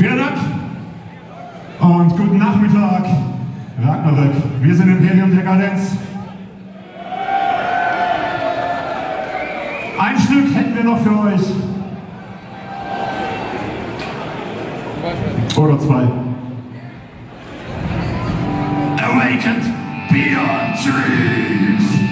Vielen Dank und guten Nachmittag, Ragnarök. Wir sind Imperium Dekadenz. Ein Stück hätten wir noch für euch. Oder zwei. Awakened beyond dreams.